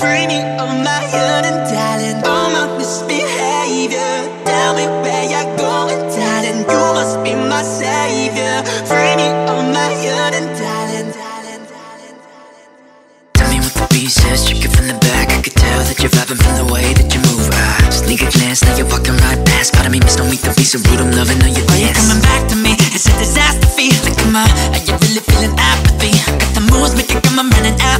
Free me of my yearning, darling. All my misbehavior. Tell me where you're going, darling. You must be my savior. Free me of my yearning, darling. Tell me what the beat says. Check it from the back. I could tell that you're vibing from the way that you move. I sneak a glance, now you're walking right past. Part of me miss don't meet the beat, so rude. I'm loving all your dance. Coming back to me? It's a disaster Feel Like, come on, are you really feeling apathy? Got the moves, make it come, I'm running out.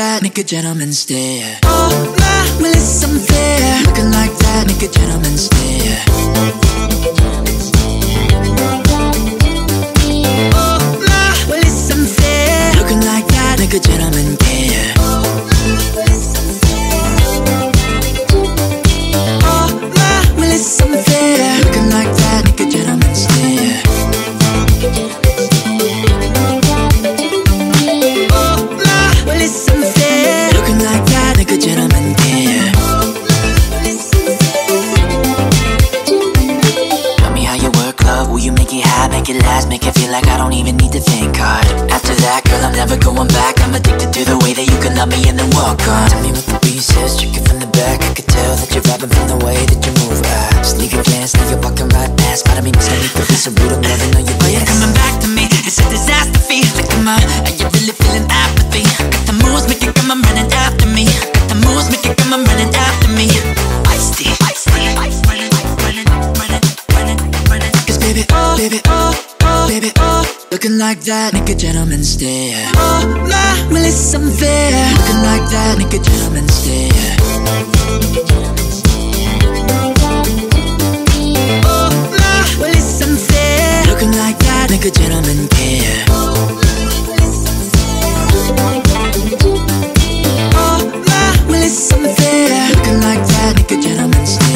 That, make a gentleman stare. Oh my, well it's unfair Looking like that, make a gentleman stare it make it last Make it feel like I don't even need to think hard After that, girl, I'm never going back. I'm addicted to the way that you can love me and then walk on. Tell me what the beat says, check it from the back. I could tell that you're vibing from the way that you move. Ah, I sneak a glance, now you're walking right past Part of me miss, let me put this a rude, I'm loving how you dance Are you coming back to me? It's a disaster feel Like am I, Looking like that, make a gentleman stare. Oh, my, well, it's unfair. Looking like that, make a gentleman stare. Oh, nah, well, it's unfair. Looking like that, make a gentleman care. Oh, my, well, it's unfair. Looking like that, make a oh, gentleman stare.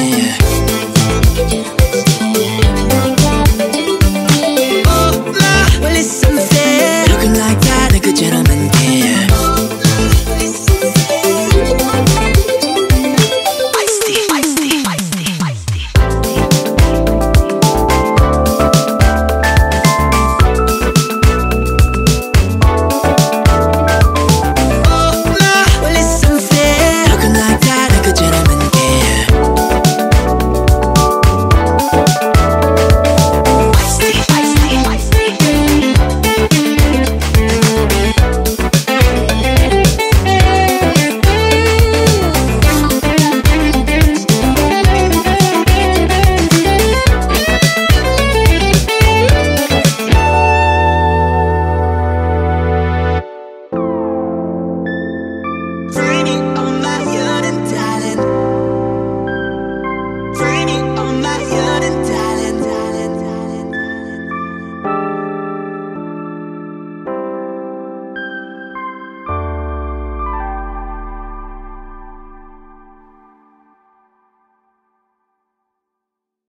Lady.